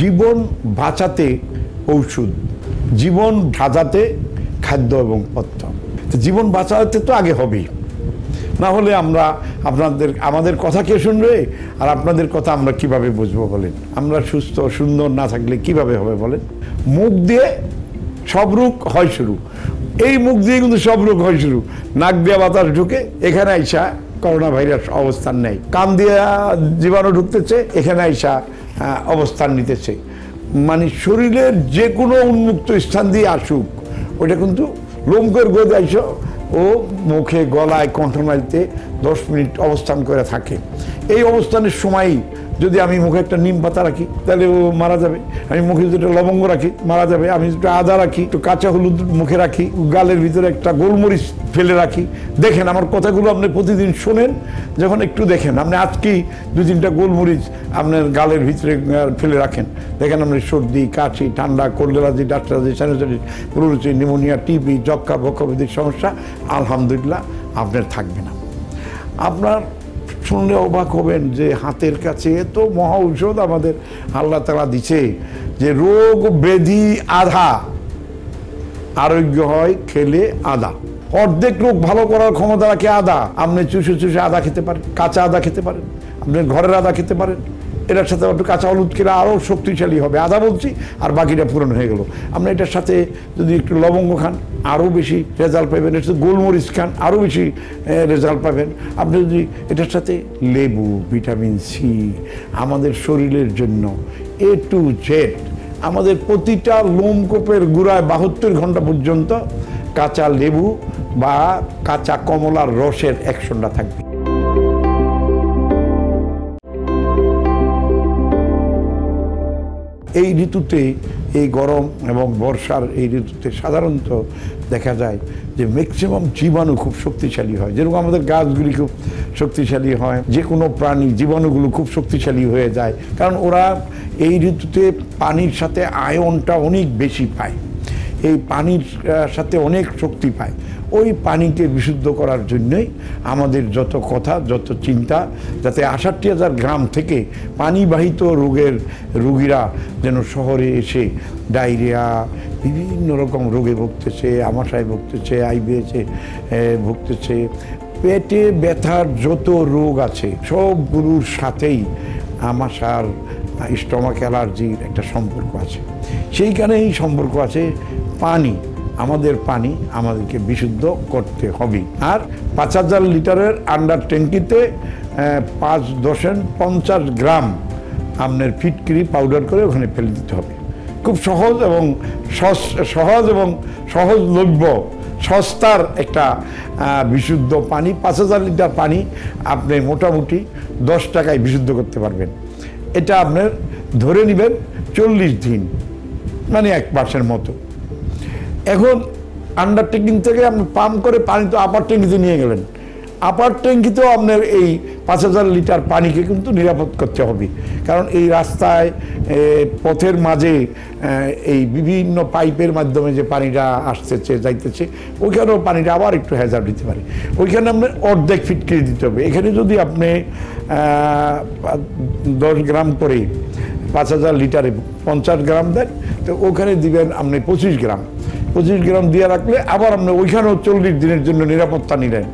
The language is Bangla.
জীবন বাঁচাতে ঔষধ, জীবন সাজাতে খাদ্য এবং পথ্য। জীবন বাঁচাতে তো আগে হবেই। না হলে আমরা আপনাদের, আমাদের কথা কে শুনবে আর আপনাদের কথা আমরা কীভাবে বুঝব বলেন? আমরা সুস্থ, সুন্দর না থাকলে কীভাবে হবে বলেন? মুখ দিয়ে সব রোগ হয় শুরু। এই মুখ দিয়ে কিন্তু সব রোগ হয় শুরু। নাক দিয়ে বাতাস ঢুকে এখানে আইসা করোনা ভাইরাস অবস্থান নেই কান দিয়ে জীবাণু ঢুকতেছে, এখানে আইসা অবস্থান নিতেছে। মানে শরীরের যে কোনো উন্মুক্ত স্থান দিয়ে আসুক ওটা কিন্তু লোমকের গোদ ও মুখে, গলায়, কণ্ঠনালীতে দশ মিনিট অবস্থান করে থাকে। এই অবস্থানের সময় যদি আমি মুখে একটা নিম পাতা রাখি, তাহলে ও মারা যাবে। আমি মুখে যদি একটা লবঙ্গ রাখি, মারা যাবে। আমি যদি আদা রাখি, একটু কাঁচা হলুদ মুখে রাখি, গালের ভিতরে একটা গোলমরিচ ফেলে রাখি। দেখেন, আমার কথাগুলো আপনি প্রতিদিন শোনেন, যখন একটু দেখেন। আপনি আজকেই দু তিনটা গোলমরিচ আপনার গালের ভিতরে ফেলে রাখেন। দেখেন, আপনি সর্দি, কাশি, ঠান্ডা কোল্ডেরাজি ডাক্তারাজি স্যানিটারি পুরুচি নিউমোনিয়া টিবি যক্ষা বক্ষবিধির সমস্যা, আলহামদুলিল্লাহ, আপনার থাকবে না। আপনার শুনলে অবাক হবেন যে হাতের কাছে এত মহা ঔষধ আমাদের আল্লাহ তালা দিছে যে রোগ ব্যাধি আধা, আরোগ্য হয় খেলে আদা। অর্ধেক রোগ ভালো করার ক্ষমতা রাখে আদা। আপনি চুষে চুষে আদা খেতে পারেন, কাঁচা আদা খেতে পারেন, আপনি ঘরের আদা খেতে পারেন। এটার সাথে একটু কাঁচা হলুদ খেলে আরও শক্তিশালী হবে। আদা বলছি, আর বাকিটা পূরণ হয়ে গেল। আপনি এটার সাথে যদি একটু লবঙ্গ খান, আরও বেশি রেজাল্ট পাবেন। এর সাথে গোলমরিচ খান, আরও বেশি রেজাল্ট পাবেন। আপনি যদি এটার সাথে লেবু, ভিটামিন সি, আমাদের শরীরের জন্য এ টু জেড, আমাদের প্রতিটা লোমকূপের গুড়ায় বাহাত্তর ঘণ্টা পর্যন্ত কাঁচা লেবু বা কাঁচা কমলার রসের অ্যাকশনটা থাকবে। এই ঋতুতে এই গরম এবং বর্ষার এই ঋতুতে সাধারণত দেখা যায় যে ম্যাক্সিমাম জীবাণু খুব শক্তিশালী হয়। যেরকম আমাদের গাছগুলি খুব শক্তিশালী হয় যে কোনো প্রাণী জীবাণুগুলো খুব শক্তিশালী হয়ে যায়, কারণ ওরা এই ঋতুতে পানির সাথে আয়নটা অনেক বেশি পায়। এই পানির সাথে অনেক শক্তি পায়। ওই পানিকে বিশুদ্ধ করার জন্যই আমাদের যত কথা, যত চিন্তা, যাতে আষাটটি হাজার গ্রাম থেকে পানিবাহিত রোগের রুগীরা যেন শহরে এসে ডায়রিয়া, বিভিন্ন রকম রোগে ভুগতেছে, আমাশায় ভুগতেছে, আইবিএসে ভুগতেছে, পেটে ব্যথার যত রোগ আছে সবগুলোর সাথেই আমাশার স্টমাক অ্যালার্জির একটা সম্পর্ক আছে। সেইখানেই সম্পর্ক আছে পানি। আমাদের পানি আমাদেরকে বিশুদ্ধ করতে হবে। আর পাঁচ হাজার লিটারের আন্ডার ট্যাঙ্কিতে পাঁচ দশেন পঞ্চাশ গ্রাম আপনার ফিটকিরি পাউডার করে ওখানে ফেলে দিতে হবে। খুব সহজ এবং সহজ এবং সহজলভ্য, সস্তার একটা বিশুদ্ধ পানি, পাঁচ হাজার লিটার পানি আপনি মোটামুটি দশ টাকায় বিশুদ্ধ করতে পারবেন। এটা আপনার ধরে নেবেন চল্লিশ দিন মানে এক মাসের মতো। এখন আন্ডার ট্যাঙ্কিং থেকে আপনি পাম্প করে পানি তো আপার ট্যাঙ্কিতে নিয়ে গেলেন। আপার ট্যাঙ্কিতেও আপনার এই পাঁচ হাজার লিটার পানিকে কিন্তু নিরাপদ করতে হবে। কারণ এই রাস্তায় পথের মাঝে এই বিভিন্ন পাইপের মাধ্যমে যে পানিটা আসতেছে, যাইতেছে, ওইখানেও পানিটা আবার একটু হ্যাজার দিতে পারে। ওইখানে আপনার অর্ধেক ফিটকিরি দিতে হবে। এখানে যদি আপনি দশ গ্রাম করে পাঁচ হাজার লিটারে পঞ্চাশ গ্রাম দেন, তো ওখানে দিবেন আপনি পঁচিশ গ্রাম। পঁচিশ গ্রাম দিয়ে রাখলে আবার আপনি ওইখানেও চল্লিশ দিনের জন্য নিরাপত্তা নিলেন।